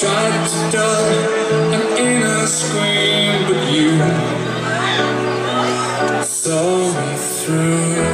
tried to dull an inner scream, but you saw me through.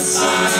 passar.